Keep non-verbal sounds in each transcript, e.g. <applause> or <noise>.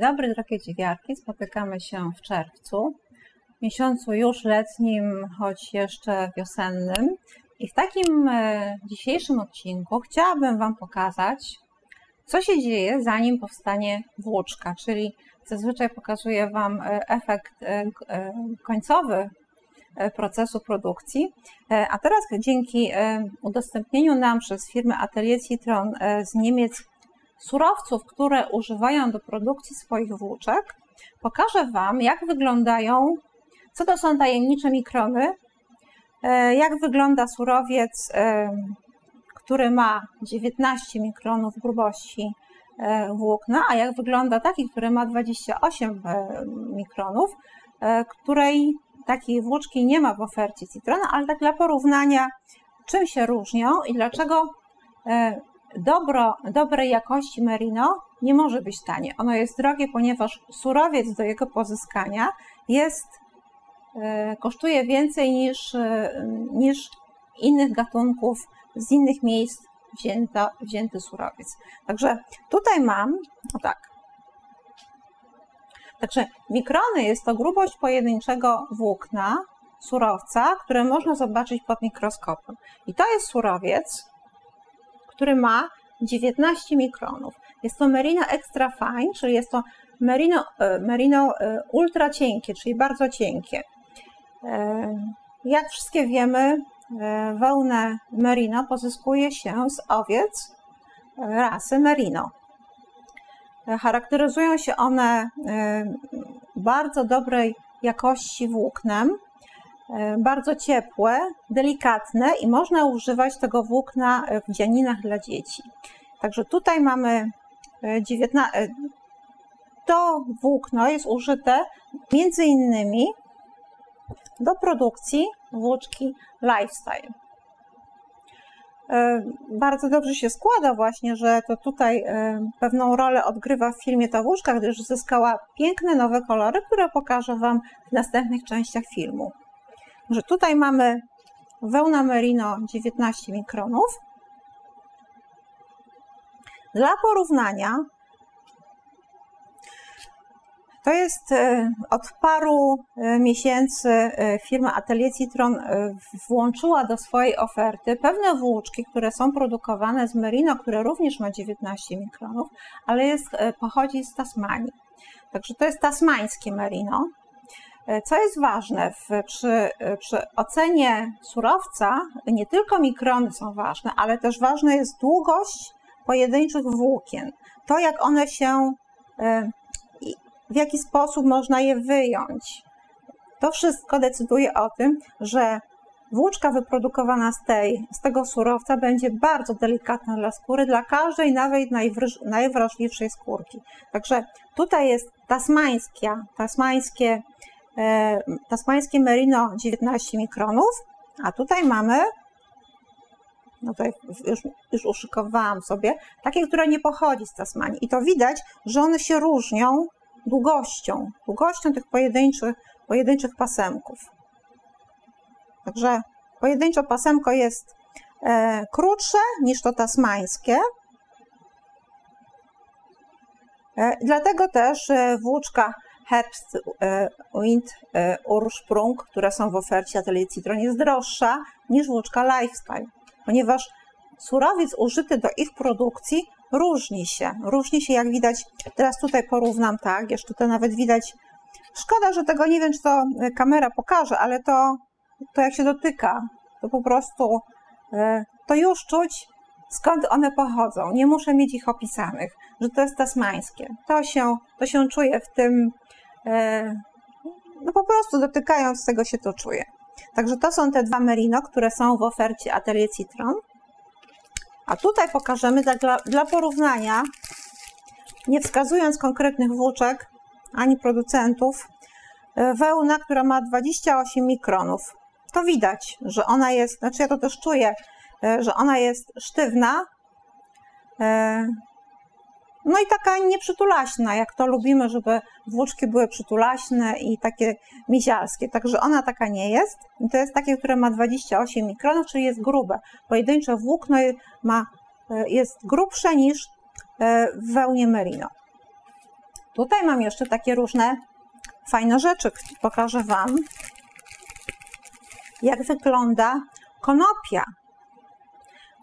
Dobry, drogie dziewiarki. Spotykamy się w czerwcu, miesiącu już letnim, choć jeszcze wiosennym. I w takim e, dzisiejszym odcinku chciałabym Wam pokazać, co się dzieje, zanim powstanie włóczka, czyli zazwyczaj pokazuję Wam e, efekt e, końcowy procesu produkcji. A teraz dzięki udostępnieniu nam przez firmę Atelier Citron z Niemiec surowców, które używają do produkcji swoich włóczek, pokażę Wam, jak wyglądają, co to są tajemnicze mikrony, e, jak wygląda surowiec, e, który ma 19 mikronów grubości e, włókna, a jak wygląda taki, który ma 28 mikronów, której takiej włóczki nie ma w ofercie Citrona, ale tak dla porównania, czym się różnią i dlaczego dobro, dobrej jakości merino nie może być tanie. Ono jest drogie, ponieważ surowiec do jego pozyskania jest, e, kosztuje więcej niż, e, niż innych gatunków z innych miejsc wzięto, wzięty surowiec. Także tutaj mam, tak. Także mikrony jest to grubość pojedynczego włókna, surowca, które można zobaczyć pod mikroskopem. I to jest surowiec, który ma 19 mikronów. Jest to merino extra fine, czyli jest to merino, e, merino e, ultra cienkie, czyli bardzo cienkie. E, jak wszystkie wiemy, wełnę merino pozyskuje się z owiec rasy merino. Charakteryzują się one bardzo dobrej jakości włóknem, bardzo ciepłe, delikatne i można używać tego włókna w dzianinach dla dzieci. Także tutaj mamy 19. E, to włókno jest użyte między innymi do produkcji włóczki Lifestyle. E, bardzo dobrze się składa właśnie, że to tutaj pewną rolę odgrywa w filmie ta włóczka, gdyż zyskała piękne nowe kolory, które pokażę Wam w następnych częściach filmu że tutaj mamy wełna merino 19 mikronów. Dla porównania to jest e, od paru e, miesięcy e, firma Atelier Citron włączyła do swojej oferty pewne włóczki, które są produkowane z merino, które również ma 19 mikronów, ale jest, pochodzi z Tasmanii. Także to jest tasmańskie merino. E, co jest ważne, w, przy, przy ocenie surowca nie tylko mikrony są ważne, ale też ważna jest długość pojedynczych włókien. To, jak one się, e, w jaki sposób można je wyjąć. To wszystko decyduje o tym, że włóczka wyprodukowana z, tej, z tego surowca będzie bardzo delikatna dla skóry, dla każdej, nawet najwrażliwszej skórki. Także tutaj jest tasmańskie, tasmańskie E, tasmańskie merino 19 mikronów, a tutaj mamy, no tutaj już, już uszykowałam sobie, takie, które nie pochodzi z Tasmanii. I to widać, że one się różnią długością, długością tych pojedynczych, pojedynczych pasemków. Także pojedynczo pasemko jest e, krótsze niż to tasmańskie. E, dlatego też e, włóczka Herbst, e, Wind, e, Ursprung, które są w ofercie Atelier Citron, jest droższa niż włóczka Lifestyle, ponieważ surowiec użyty do ich produkcji różni się. Różni się, jak widać, teraz tutaj porównam tak, jeszcze to nawet widać. Szkoda, że tego nie wiem, czy to e, kamera pokaże, ale to, to jak się dotyka, to po prostu to już czuć, skąd one pochodzą. Nie muszę mieć ich opisanych, że to jest tasmańskie. To się, to się czuje w tym, no po prostu dotykając tego się to czuje. Także to są te dwa merino, które są w ofercie Atelier Citron. A tutaj pokażemy dla, dla porównania, nie wskazując konkretnych włóczek ani producentów, e, wełna, która ma 28 mikronów. To widać, że ona jest, znaczy ja to też czuję, e, że ona jest sztywna, no i taka nieprzytulaśna, jak to lubimy, żeby włóczki były przytulaśne i takie mizialskie. Także ona taka nie jest. I to jest takie, które ma 28 mikronów, czyli jest grube. Pojedyncze włókno ma, e, jest grubsze niż e, w wełnie merino. tutaj mam jeszcze takie różne fajne rzeczy. Pokażę Wam, jak wygląda konopia.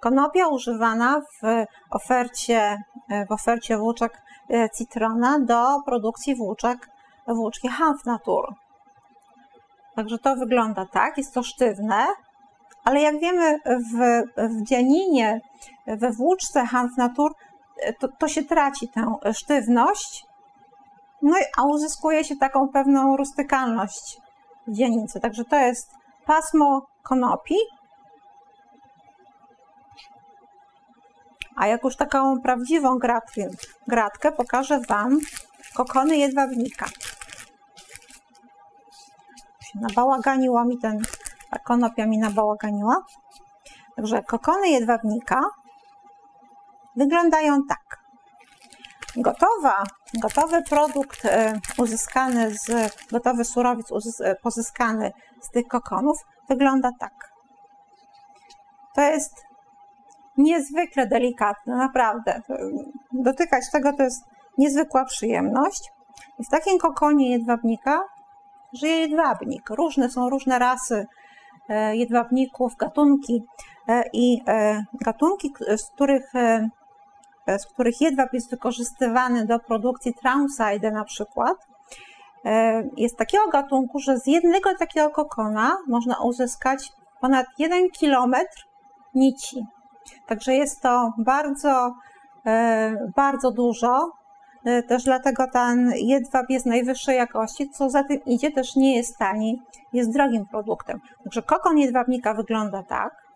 Konopia używana w ofercie, w ofercie włóczek e, Citrona do produkcji włóczek, włóczki Hanfnatur. Także to wygląda tak, jest to sztywne, ale jak wiemy w, w dzianinie, we włóczce Hanfnatur e, to, to się traci tę sztywność, no a uzyskuje się taką pewną rustykalność w dzianicy. Także to jest pasmo konopi, A jak już taką prawdziwą gratkę, gratkę pokażę Wam kokony jedwabnika. Nabałaganiła mi ten, ta konopia mi nabałaganiła. Także kokony jedwabnika wyglądają tak. Gotowa, gotowy produkt e, uzyskany z, gotowy surowiec e, pozyskany z tych kokonów wygląda tak. To jest niezwykle delikatne, naprawdę. Dotykać tego to jest niezwykła przyjemność. I w takim kokonie jedwabnika żyje jedwabnik. Różne są różne rasy e, jedwabników, gatunki e, i e, gatunki, z których, z których jedwab jest wykorzystywany do produkcji traumside na przykład. Jest takiego gatunku, że z jednego takiego kokona można uzyskać ponad 1 kilometr nici. Także jest to bardzo, e, bardzo dużo. E, też dlatego ten jedwab jest najwyższej jakości, co za tym idzie, też nie jest tani, jest drogim produktem. Także kokon jedwabnika wygląda tak.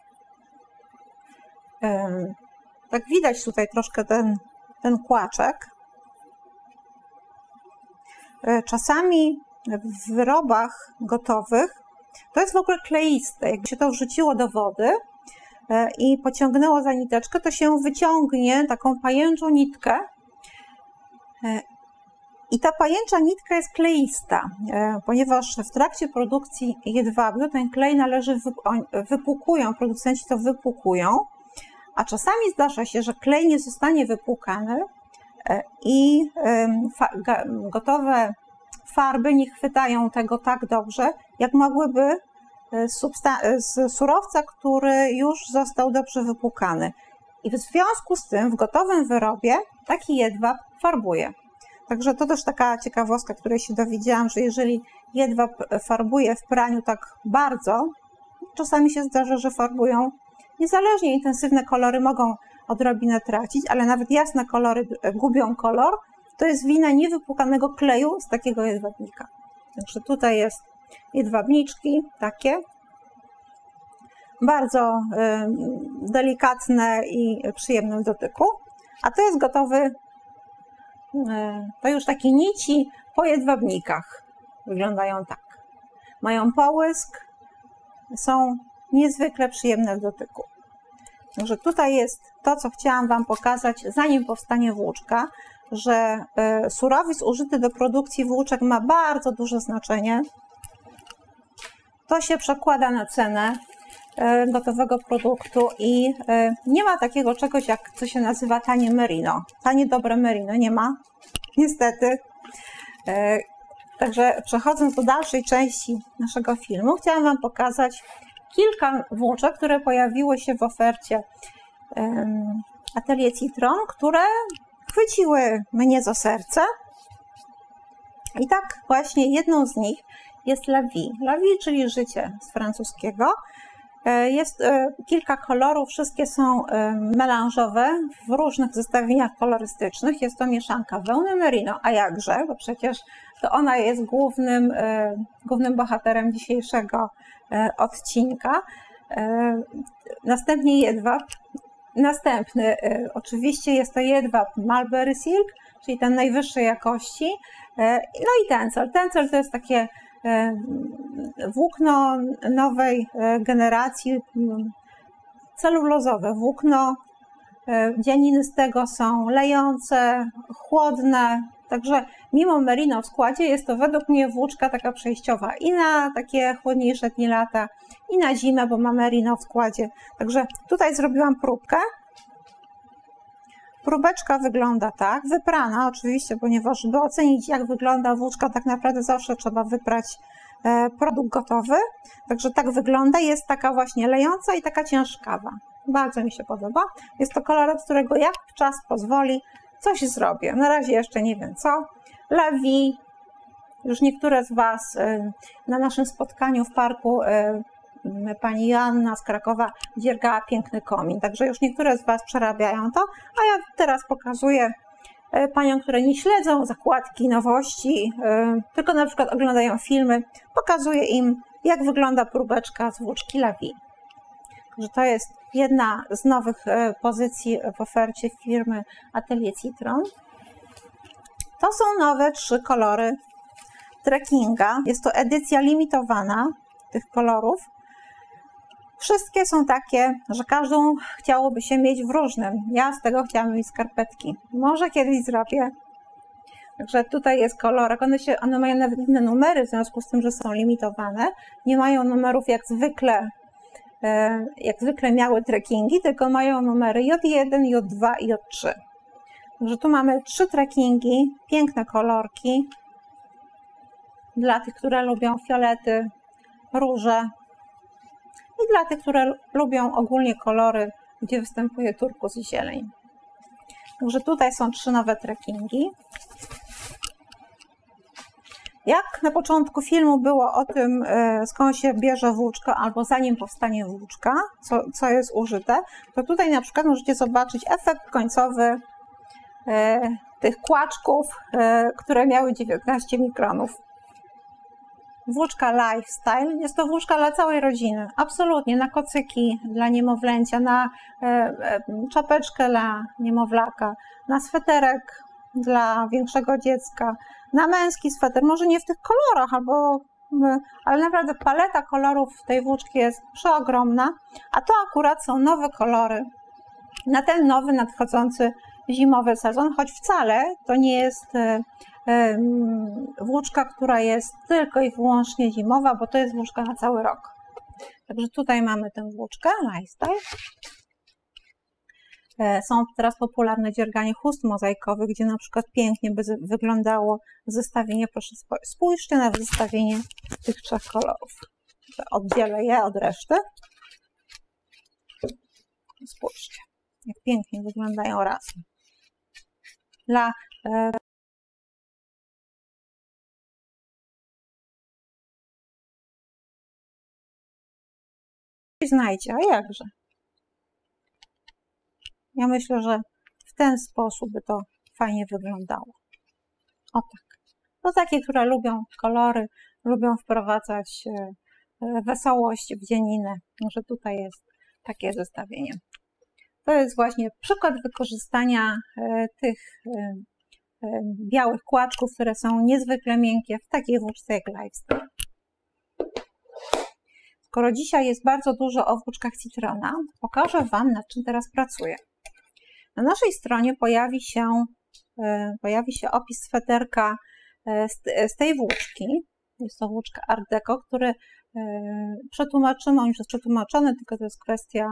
Tak widać tutaj troszkę ten, ten kłaczek. E, czasami w wyrobach gotowych to jest w ogóle kleiste. Jak się to wrzuciło do wody, E, i pociągnęło za niteczkę, to się wyciągnie taką pajęczą nitkę. E, I ta pajęcza nitka jest kleista, e, ponieważ w trakcie produkcji jedwabiu ten klej należy, wypłukują, producenci to wypłukują, a czasami zdarza się, że klej nie zostanie wypłukany i gotowe farby nie chwytają tego tak dobrze, jak mogłyby z surowca, który już został dobrze wypłukany. I w związku z tym w gotowym wyrobie taki jedwab farbuje. Także to też taka ciekawostka, której się dowiedziałam, że jeżeli jedwab farbuje w praniu tak bardzo, czasami się zdarza, że farbują niezależnie intensywne kolory mogą odrobinę tracić, ale nawet jasne kolory gubią kolor, to jest wina niewypłukanego kleju z takiego jedwabnika. Także tutaj jest jedwabniczki takie. Bardzo delikatne i przyjemne w dotyku. A to jest gotowy, to już takie nici po jedwabnikach. Wyglądają tak. Mają połysk, są niezwykle przyjemne w dotyku. Także tutaj jest to, co chciałam Wam pokazać, zanim powstanie włóczka, że e, surowiec użyty do produkcji włóczek ma bardzo duże znaczenie to się przekłada na cenę e, gotowego produktu i e, nie ma takiego czegoś, jak co się nazywa tanie merino. Tanie, dobre merino nie ma, niestety. E, także przechodząc do dalszej części naszego filmu, chciałam Wam pokazać kilka włóczek, które pojawiły się w ofercie Atelier Citron, które chwyciły mnie za serce. I tak właśnie jedną z nich jest la vie. La vie, czyli życie z francuskiego. E, jest e, kilka kolorów, wszystkie są e, melanżowe w różnych zestawieniach kolorystycznych. Jest to mieszanka wełny merino, a jakże, bo przecież to ona jest głównym, głównym bohaterem dzisiejszego odcinka. Następnie jedwab. Następny, oczywiście jest to jedwab Mulberry Silk, czyli ten najwyższej jakości. No i tencel. Tencel to jest takie włókno nowej e, generacji celulozowe, włókno e, dzianiny z tego są lejące, chłodne, także mimo merino w składzie jest to według mnie włóczka taka przejściowa i na takie chłodniejsze dni lata i na zimę, bo ma merino w składzie. Także tutaj zrobiłam próbkę. Próbeczka wygląda tak, wyprana oczywiście, ponieważ żeby ocenić jak wygląda włóczka, tak naprawdę zawsze trzeba wyprać e, produkt gotowy. Także tak wygląda, jest taka właśnie lejąca i taka ciężkawa. Bardzo mi się podoba. Jest to kolor, z którego jak czas pozwoli, coś zrobię. Na razie jeszcze nie wiem co. Lewi, już niektóre z Was e, na naszym spotkaniu w parku e, pani Joanna z Krakowa dziergała piękny komin. Także już niektóre z Was przerabiają to, a ja teraz pokazuję e, paniom, które nie śledzą zakładki, nowości, tylko na przykład oglądają filmy, pokazuję im, jak wygląda próbeczka z włóczki Lavi. Że to jest jedna z nowych pozycji w ofercie firmy Atelier Citron. To są nowe trzy kolory trekkinga. Jest to edycja limitowana tych kolorów. Wszystkie są takie, że każdą chciałoby się mieć w różnym. Ja z tego chciałam mieć skarpetki. Może kiedyś zrobię. Także tutaj jest kolorek. One, się, one mają nawet inne numery, w związku z tym, że są limitowane. Nie mają numerów jak zwykle, e, jak zwykle miały trekkingi, tylko mają numery J1, J2 i J3. Także tu mamy trzy trekkingi, piękne kolorki, dla tych, które lubią fiolety, róże i dla tych, które lubią ogólnie kolory, gdzie występuje turkus i zieleń. Także tutaj są trzy nowe trekkingi. Jak na początku filmu było o tym, e, skąd się bierze włóczka, albo zanim powstanie włóczka, co, co jest użyte, to tutaj na przykład możecie zobaczyć efekt końcowy e, tych kłaczków, e, które miały 19 mikronów. Włóczka Lifestyle jest to włóczka dla całej rodziny. Absolutnie, na kocyki dla niemowlęcia, na e, e, czapeczkę dla niemowlaka, na sweterek dla większego dziecka, na męski sweter, może nie w tych kolorach, albo, e, ale naprawdę paleta kolorów tej włóczki jest przeogromna, a to akurat są nowe kolory na ten nowy, nadchodzący zimowy sezon, choć wcale to nie jest włóczka, która jest tylko i wyłącznie zimowa, bo to jest włóczka na cały rok. Także tutaj mamy tę włóczkę Lifestyle. E, są teraz popularne dzierganie chust mozaikowych, gdzie na przykład pięknie by wyglądało zestawienie. Proszę spójrzcie na zestawienie tych trzech kolorów. Oddzielę je od reszty. Spójrzcie, jak pięknie wyglądają razem. Dla e, znajdzie, a jakże? Ja myślę, że w ten sposób by to fajnie wyglądało. O tak. To takie, które lubią kolory, lubią wprowadzać e, e, wesołość w dzieninę. Może tutaj jest takie zestawienie. To jest właśnie przykład wykorzystania e, tych białych kłaczków, które są niezwykle miękkie w takiej włóczce jak Lifestyle. Skoro dzisiaj jest bardzo dużo o włóczkach Citrona, pokażę Wam, nad czym teraz pracuję. Na naszej stronie pojawi się, e, pojawi się opis sweterka e, z, tej włóczki. Jest to włóczka Art Deco, który e, przetłumaczymy, on już jest przetłumaczony, tylko to jest kwestia,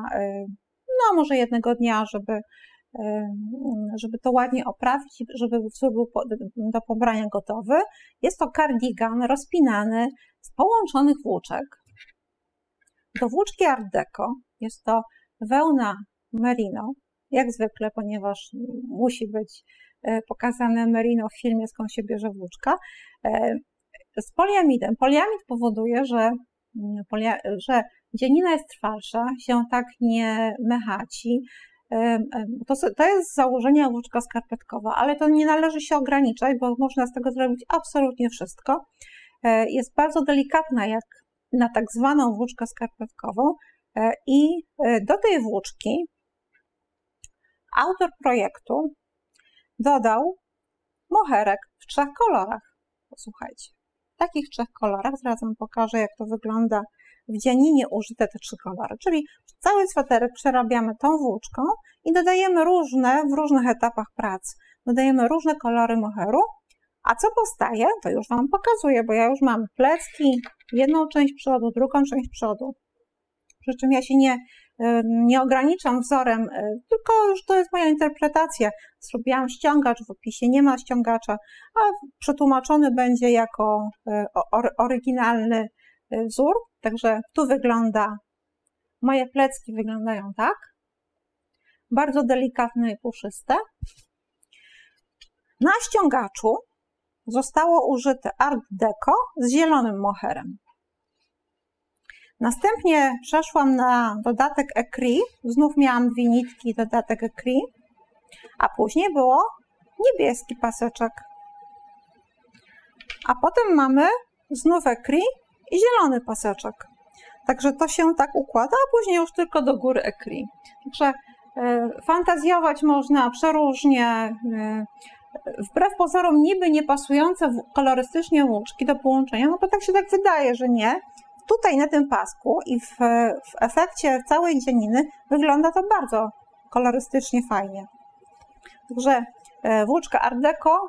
no może jednego dnia, żeby, żeby to ładnie oprawić, żeby wzór był do pobrania gotowy. Jest to kardigan rozpinany z połączonych włóczek. Do włóczki Art Deco jest to wełna merino, jak zwykle, ponieważ musi być e, pokazane merino w filmie, skąd się bierze włóczka, e, z poliamidem. Poliamid powoduje, że, mm, że dzienina jest trwalsza, się tak nie mechaci. E, to, to jest z założenia włóczka skarpetkowa, ale to nie należy się ograniczać, bo można z tego zrobić absolutnie wszystko. Jest bardzo delikatna, jak na tak zwaną włóczkę skarpetkową e, i e, do tej włóczki autor projektu dodał moherek w trzech kolorach. Posłuchajcie, w takich trzech kolorach, zaraz wam pokażę jak to wygląda w dzianinie użyte te trzy kolory, czyli cały sweterek przerabiamy tą włóczką i dodajemy różne, w różnych etapach pracy, dodajemy różne kolory moheru, a co powstaje, to już Wam pokazuję, bo ja już mam plecki, jedną część przodu, drugą część przodu. Przy czym ja się nie, nie ograniczam wzorem, tylko już to jest moja interpretacja. Zrobiłam ściągacz, w opisie nie ma ściągacza, a przetłumaczony będzie jako oryginalny wzór. Także tu wygląda, moje plecki wyglądają tak. Bardzo delikatne i puszyste. Na ściągaczu zostało użyte Art Deco z zielonym moherem. Następnie przeszłam na dodatek Ecri. Znów miałam dwie nitki dodatek Ecri. A później było niebieski paseczek. A potem mamy znów Ecri i zielony paseczek. Także to się tak układa, a później już tylko do góry Ecri. Także e, fantazjować można przeróżnie. E, wbrew pozorom niby niepasujące kolorystycznie łuczki do połączenia, no bo tak się tak wydaje, że nie. Tutaj na tym pasku i w, w efekcie całej dzieniny wygląda to bardzo kolorystycznie fajnie. Także e, włóczka Art Deco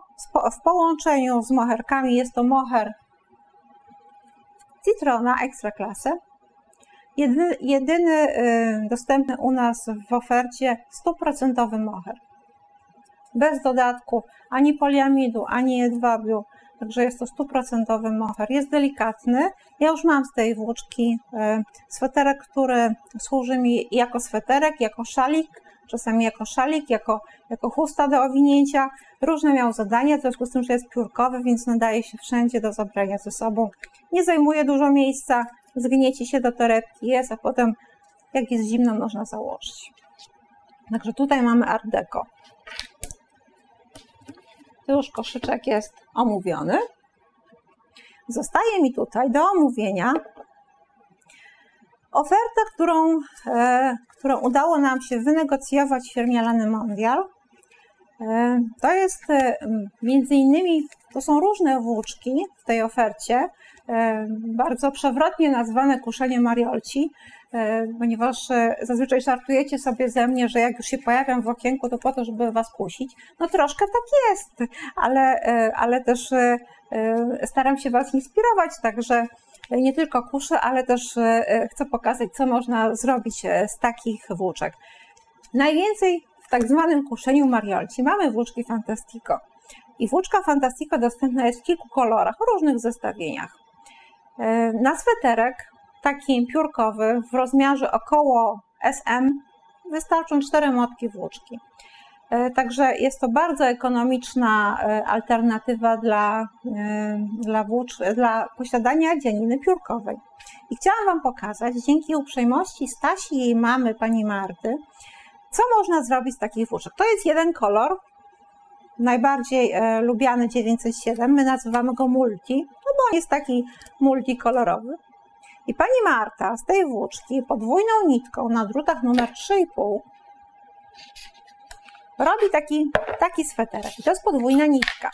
w połączeniu z moherkami jest to moher Citrona Extra klasę. Jedyny, jedyny y, dostępny u nas w ofercie 100% moher. Bez dodatku ani poliamidu, ani jedwabiu, także jest to stuprocentowy moher. Jest delikatny. Ja już mam z tej włóczki e, sweterek, który służy mi jako sweterek, jako szalik, czasami jako szalik, jako, jako chusta do owinięcia. Różne miał zadania, w związku z tym, że jest piórkowy, więc nadaje się wszędzie do zabrania ze sobą. Nie zajmuje dużo miejsca, zgniecie się do torebki, jest, a potem jak jest zimno, można założyć. Także tutaj mamy Art Deco już koszyczek jest omówiony. Zostaje mi tutaj do omówienia ofertę, którą, e, którą udało nam się wynegocjować w firmie Lany Mondial. E, to jest e, między innymi, to są różne włóczki w tej ofercie, e, bardzo przewrotnie nazwane kuszenie Mariolci. E, ponieważ e, zazwyczaj żartujecie sobie ze mnie, że jak już się pojawiam w okienku, to po to, żeby was kusić. No troszkę tak jest, ale, e, ale też staram się was inspirować, także nie tylko kuszę, ale też chcę pokazać, co można zrobić z takich włóczek. Najwięcej w tak zwanym kuszeniu Mariolci mamy włóczki Fantastico. I włóczka Fantastico dostępna jest w kilku kolorach, różnych zestawieniach. Na sweterek taki piórkowy w rozmiarze około SM wystarczą cztery motki włóczki. E, także jest to bardzo ekonomiczna e, alternatywa dla, e, dla, włócz, dla posiadania dzianiny piórkowej. I chciałam Wam pokazać, dzięki uprzejmości Stasi i jej mamy, pani Marty, co można zrobić z takich włóczek. To jest jeden kolor, najbardziej lubiany 907, my nazywamy go multi, no bo jest taki multikolorowy. I pani Marta z tej włóczki podwójną nitką na drutach numer 3,5 robi taki, taki sweterek. I to jest podwójna nitka.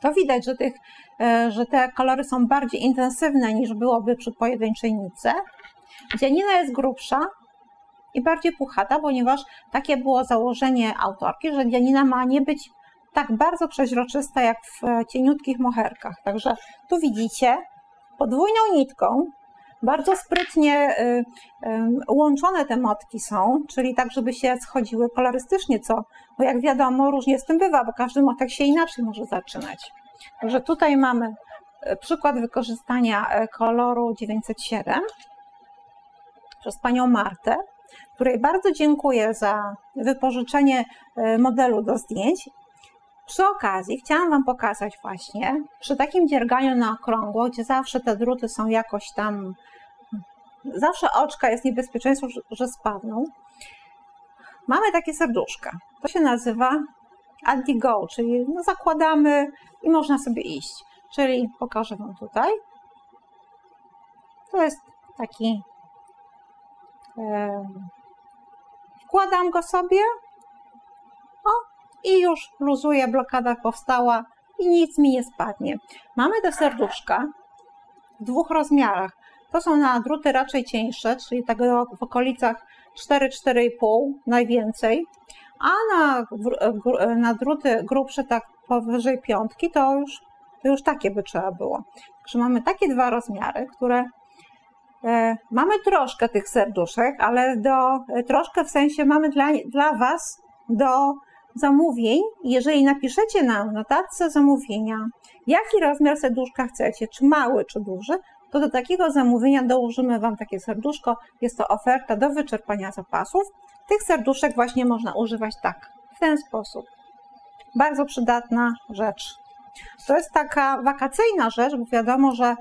To widać, że, tych, e, że te kolory są bardziej intensywne niż byłoby przy pojedynczej nitce. Dzianina jest grubsza i bardziej puchata, ponieważ takie było założenie autorki, że dzianina ma nie być tak bardzo przeźroczysta jak w cieniutkich moherkach. Także tu widzicie, podwójną nitką. Bardzo sprytnie y, łączone te motki są, czyli tak, żeby się schodziły kolorystycznie, co, bo jak wiadomo, różnie z tym bywa, bo każdy motek się inaczej może zaczynać. Także tutaj mamy y, przykład wykorzystania y, koloru 907 przez panią Martę, której bardzo dziękuję za wypożyczenie modelu do zdjęć przy okazji chciałam Wam pokazać właśnie, przy takim dzierganiu na okrągło, gdzie zawsze te druty są jakoś tam, zawsze oczka jest niebezpieczeństwo, że spadną, mamy takie serduszka. To się nazywa anti go, czyli no zakładamy i można sobie iść. Czyli pokażę Wam tutaj. To jest taki, wkładam go sobie, i już luzuje, blokada powstała i nic mi nie spadnie. Mamy te serduszka w dwóch rozmiarach. To są na druty raczej cieńsze, czyli tak w okolicach 4-4,5 najwięcej, a na, na druty grubsze tak powyżej piątki to już, to już takie by trzeba było. Także mamy takie dwa rozmiary, które e, mamy troszkę tych serduszek, ale do, troszkę w sensie mamy dla, dla Was do zamówień. Jeżeli napiszecie nam w notatce zamówienia, jaki rozmiar serduszka chcecie, czy mały, czy duży, to do takiego zamówienia dołożymy Wam takie serduszko. Jest to oferta do wyczerpania zapasów. Tych serduszek właśnie można używać tak, w ten sposób. Bardzo przydatna rzecz. To jest taka wakacyjna rzecz, bo wiadomo, że,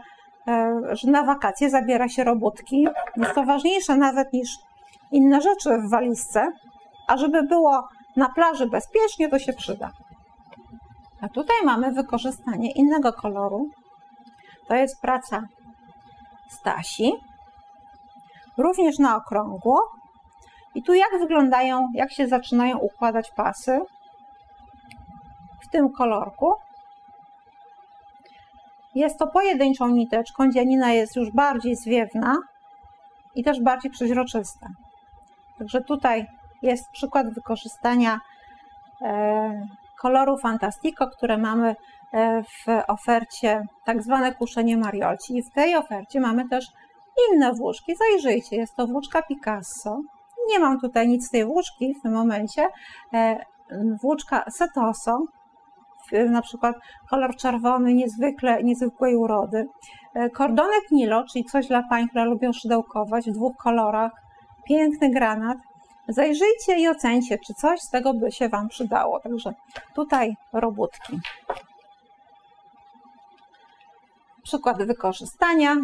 e, że na wakacje zabiera się robótki. Jest to ważniejsze nawet niż inne rzeczy w walizce. A żeby było na plaży bezpiecznie, to się przyda. A tutaj mamy wykorzystanie innego koloru. To jest praca Stasi. Również na okrągło. I tu jak wyglądają, jak się zaczynają układać pasy w tym kolorku. Jest to pojedynczą niteczką, dzianina jest już bardziej zwiewna i też bardziej przeźroczysta. Także tutaj jest przykład wykorzystania e, koloru Fantastico, które mamy e, w ofercie tak zwane kuszenie Mariolci. I w tej ofercie mamy też inne włóczki. Zajrzyjcie, jest to włóczka Picasso. Nie mam tutaj nic z tej włóczki w tym momencie. E, włóczka Setoso, na przykład kolor czerwony, niezwykle, niezwykłej urody. Kordonek Nilo, czyli coś dla pań, które lubią szydełkować w dwóch kolorach. Piękny granat. Zajrzyjcie i ocencie, czy coś z tego by się Wam przydało. Także tutaj robótki. Przykład wykorzystania.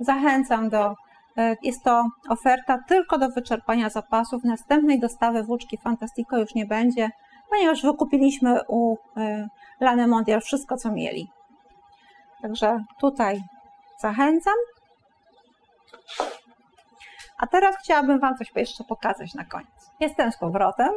Zachęcam do, e, jest to oferta tylko do wyczerpania zapasów. Następnej dostawy włóczki Fantastico już nie będzie, ponieważ wykupiliśmy u e, Lany Mondial wszystko, co mieli. Także tutaj zachęcam. A teraz chciałabym Wam coś jeszcze pokazać na koniec. Jestem z powrotem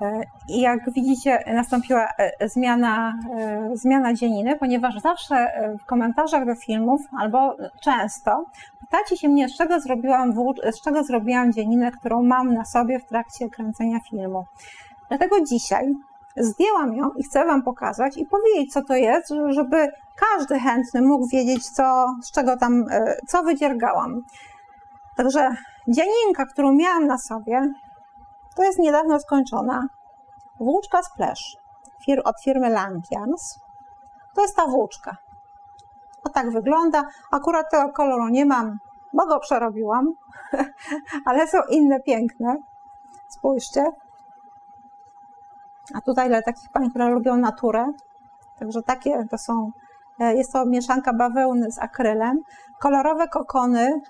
e, i jak widzicie nastąpiła e, zmiana, e, zmiana dzieniny, ponieważ zawsze w komentarzach do filmów albo często pytacie się mnie, z czego zrobiłam, z czego zrobiłam dzieninę, którą mam na sobie w trakcie kręcenia filmu. Dlatego dzisiaj zdjęłam ją i chcę Wam pokazać i powiedzieć, co to jest, żeby każdy chętny mógł wiedzieć, co, z czego tam, co wydziergałam. Także dzianinka, którą miałam na sobie, to jest niedawno skończona. Włóczka Splash od firmy Lankians. To jest ta włóczka. O tak wygląda. Akurat tego koloru nie mam, bo go przerobiłam, <laughs> ale są inne piękne. Spójrzcie. A tutaj dla takich pań, które lubią naturę. Także takie to są, e, jest to mieszanka bawełny z akrylem. Kolorowe kokony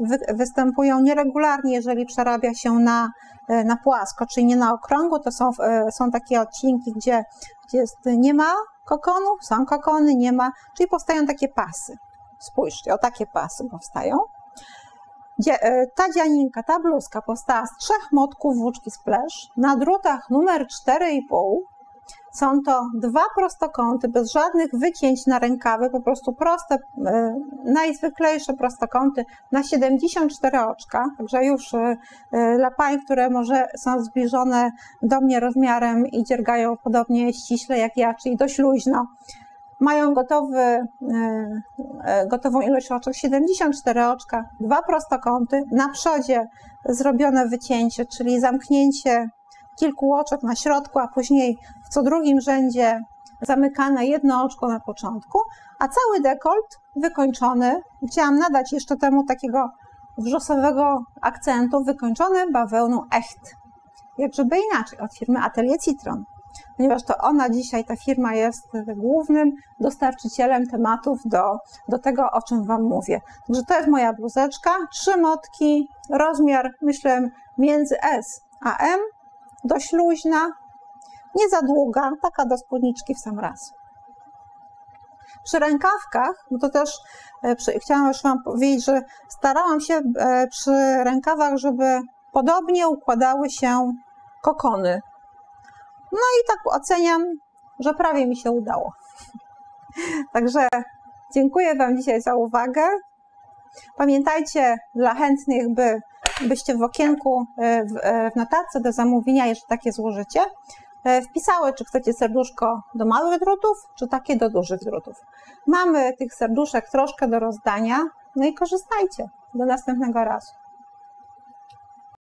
wy, występują nieregularnie, jeżeli przerabia się na, e, na płasko, czyli nie na okrągło, to są, e, są takie odcinki, gdzie, gdzie jest, nie ma kokonu, są kokony, nie ma, czyli powstają takie pasy. Spójrzcie, o takie pasy powstają. E, ta dzianinka, ta bluzka powstała z trzech motków włóczki splash na drutach numer 4,5 są to dwa prostokąty bez żadnych wycięć na rękawy, po prostu proste, e, najzwyklejsze prostokąty na 74 oczka. Także już e, e, dla pań, które może są zbliżone do mnie rozmiarem i dziergają podobnie ściśle jak ja, czyli dość luźno, mają gotowy, gotową ilość oczek, 74 oczka, dwa prostokąty, na przodzie zrobione wycięcie, czyli zamknięcie kilku oczek na środku, a później w co drugim rzędzie zamykane jedno oczko na początku, a cały dekolt wykończony, chciałam nadać jeszcze temu takiego wrzosowego akcentu, wykończony bawełną Echt. Jak żeby inaczej, od firmy Atelier Citron, ponieważ to ona dzisiaj, ta firma jest głównym dostarczycielem tematów do, do tego, o czym Wam mówię. Także to jest moja bluzeczka, trzy motki, rozmiar myślę między S a M, dość luźna, nie za długa, taka do spódniczki w sam raz. Przy rękawkach, no to też e, przy, chciałam już Wam powiedzieć, że starałam się e, przy rękawach, żeby podobnie układały się kokony. No i tak oceniam, że prawie mi się udało. <laughs> Także dziękuję Wam dzisiaj za uwagę. Pamiętajcie dla chętnych, by byście w okienku e, w, e, w notatce do zamówienia, jeżeli takie złożycie, e, wpisały, czy chcecie serduszko do małych drutów, czy takie do dużych drutów. Mamy tych serduszek troszkę do rozdania. No i korzystajcie. Do następnego razu.